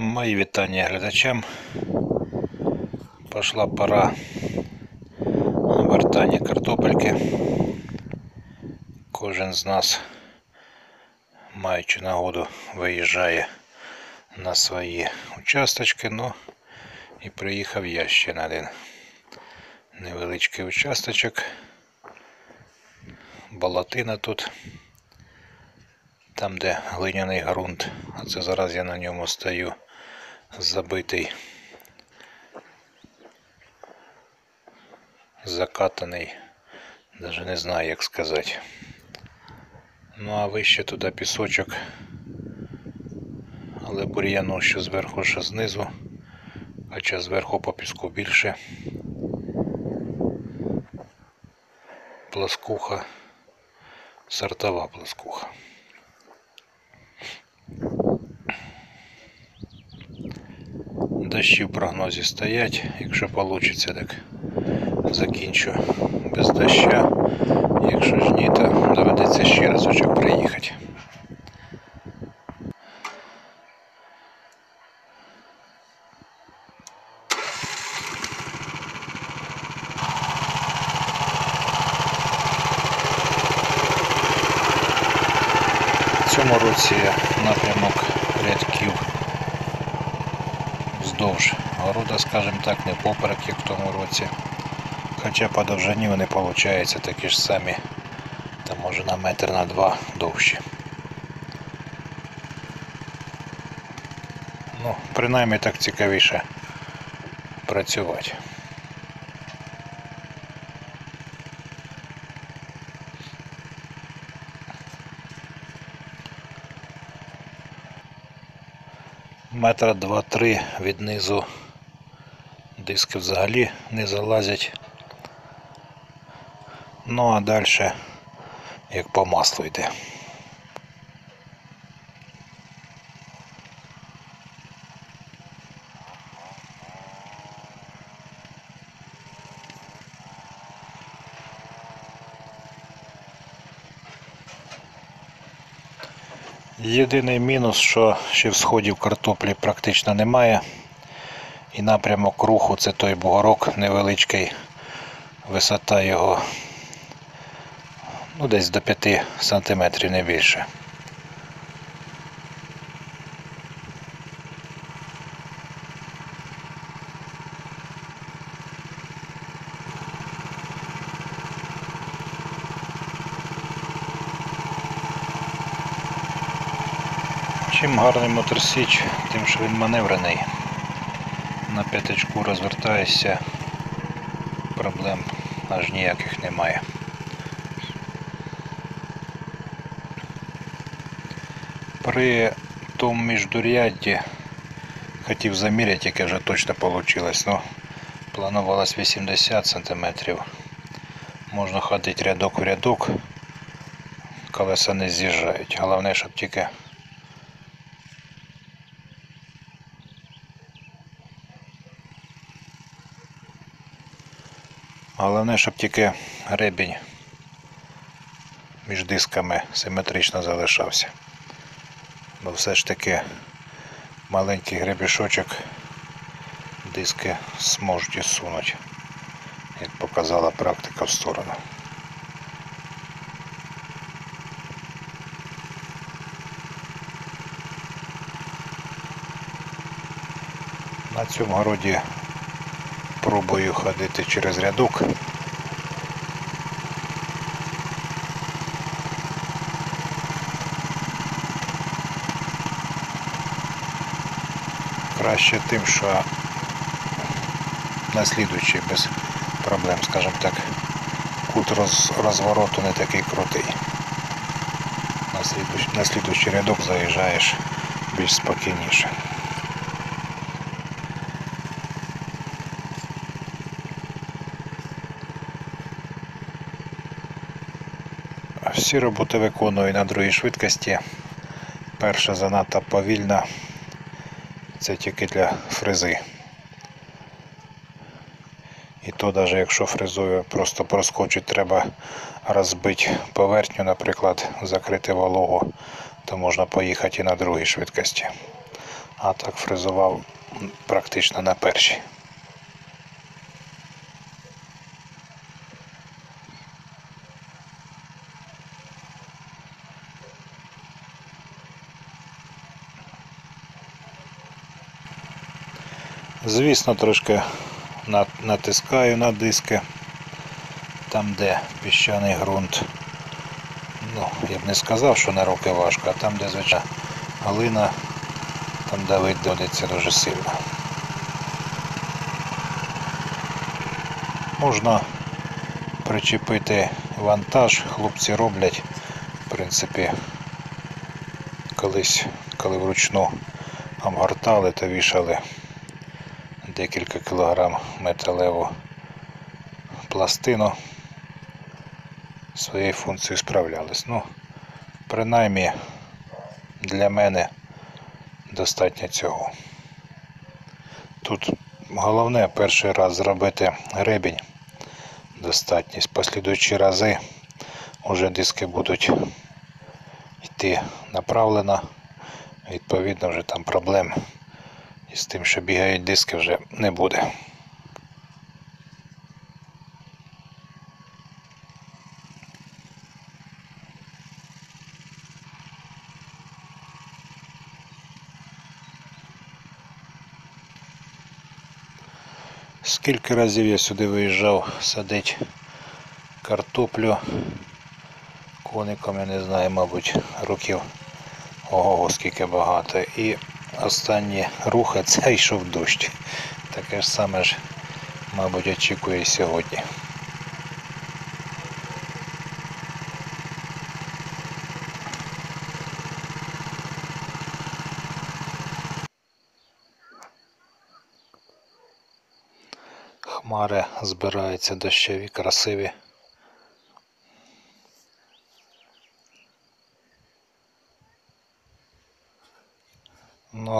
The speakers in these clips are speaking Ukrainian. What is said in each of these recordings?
Мої вітання глядачам. Пошла пора обертання картопельки. Кожен з нас, маючи нагоду, виїжджає на свої участочки, ну і приїхав я ще на один невеличкий участочок. Болотина тут там, де глиняний ґрунт, а це зараз я на ньому стою забитий, закатаний, навіть не знаю як сказати. Ну а вище туди пісочок, але бур'яну що зверху, що знизу, хоча зверху по піску більше. Пласкуха, сортова пласкуха. Дощі в прогнозі стоять. Якщо вийде, так закінчу без доща. Якщо ж ні, то доведеться ще разочок приїхати. В цьому році напрямок рядків вздовж города, скажімо так, не поперек, як в тому році. Хоча по довжині вони виходять такі ж самі, там може на метр на два довші. Ну, принаймні так цікавіше працювати. Метра два-три від низу диски взагалі не залазять. Ну а далі як по маслу йде. Єдиний мінус, що ще всходів картоплі практично немає. І напрямок руху це той бугорок невеличкий, висота його ну, десь до 5 см не більше. Чим гарний моторсіч, тим що він маневрений. На п'ятачку розвертаєшся, проблем аж ніяких немає. При тому міждурядді хотів заміряти, яке вже точно вийшло, ну, планувалось 80 см. Можна ходити рядок в рядок, колеса не з'їжджають. Головне, щоб тільки Головне, щоб тільки ребінь між дисками симетрично залишався. Бо все ж таки маленький гребішочок диски зможуть сунути, як показала практика в сторону. На цьому городі пробую ходити через рядок. Краще тим, що наслідуючий без проблем, скажімо так, кут роз, розвороту не такий крутий. Наслідуючий, наслідуючий рядок заїжджаєш більш спокійніше. Всі роботи виконую на другій швидкості. Перша занадто повільна. Це тільки для фрези. І то навіть якщо фрезою просто проскочить, треба розбити поверхню, наприклад, закрити вологу, то можна поїхати і на другій швидкості. А так фрезував практично на першій. Звісно, трошки натискаю на диски, там де піщаний ґрунт. Ну, я б не сказав, що на руки важко, а там, де звичайна глина, там давить доводиться дуже сильно. Можна причепити вантаж, хлопці роблять, в принципі, колись, коли вручну обгортали та вішали декілька кілограм металеву пластину своєю функцією справлялись. Ну, принаймні для мене достатньо цього. Тут головне перший раз зробити гребінь достатність. Послідуючі рази вже диски будуть йти направлено. Відповідно, вже там проблем із тим, що бігають диски, вже не буде. Скільки разів я сюди виїжджав садити картоплю коником, я не знаю, мабуть, років ого, скільки багато. І останні рухи це йшов дощ. Таке ж саме ж, мабуть, очікує сьогодні. Хмари збираються дощові, красиві.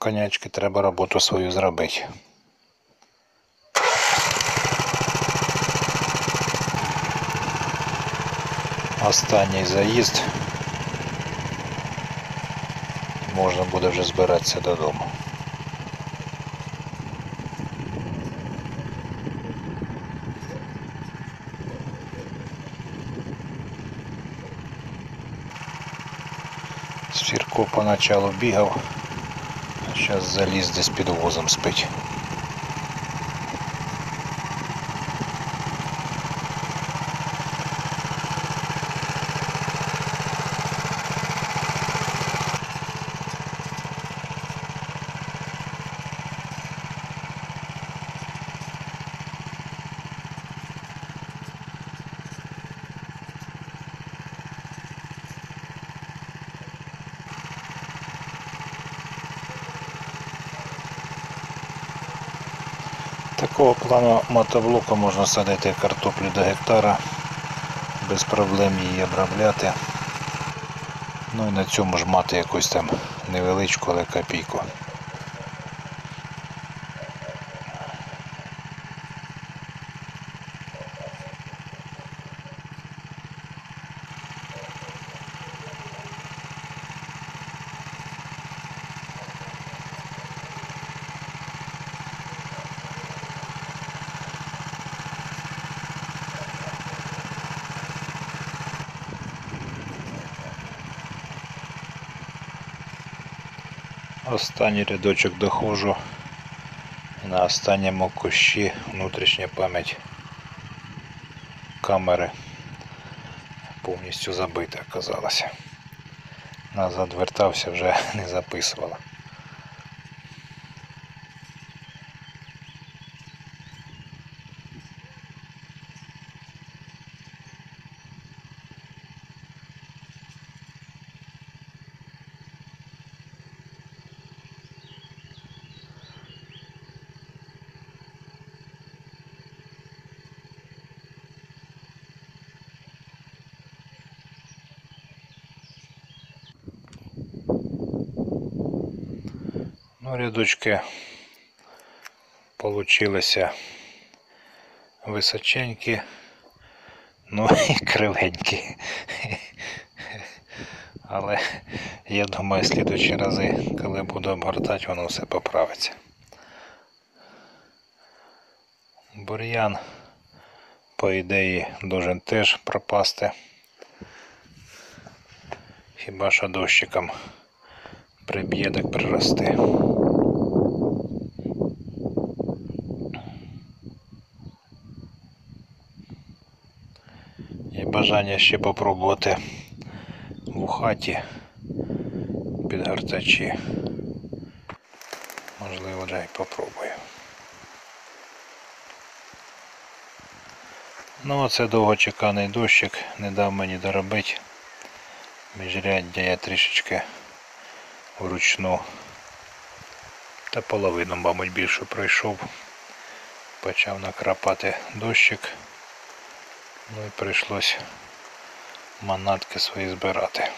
Конячки треба роботу свою зробити. Останній заїзд. Можна буде вже збиратися додому. Сірко поначалу бігав, зараз заліз десь під возом спить. Такого плану мотоблоку можна садити картоплю до гектара, без проблем її обробляти. Ну і на цьому ж мати якусь там невеличку, але копійку. Останній рядочок доходжу. На останньому кущі внутрішня пам'ять камери повністю забита оказалася. Назад вертався, вже не записувала. Ну, рядочки получилися височенькі, ну і кривенькі. Але Я думаю, слідучі рази, коли буду обгортати, воно все поправиться. Бур'ян, по ідеї, должен теж пропасти. Хіба що дощиком приб'є, так приросте. Бажання ще попробувати в хаті підгортачі. Можливо, вже й попробую. Ну, оце довгочеканий дощик, не дав мені доробити. Міжряддя я трішечки вручну та половину, мабуть, більше пройшов. Почав накрапати дощик. Ну і прийшлось манатки свої збирати.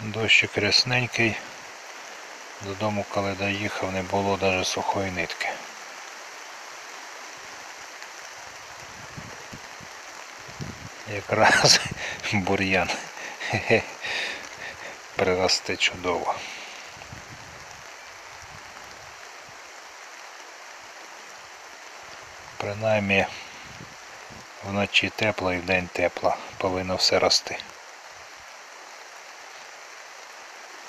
Дощик рясненький. Додому, коли доїхав, не було навіть сухої нитки. Якраз бур'ян приросте чудово. Принаймні вночі тепло і вдень тепло, повинно все рости.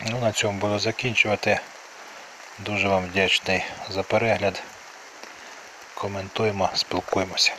Ну, на цьому буду закінчувати. Дуже вам вдячний за перегляд. Коментуємо, спілкуємося.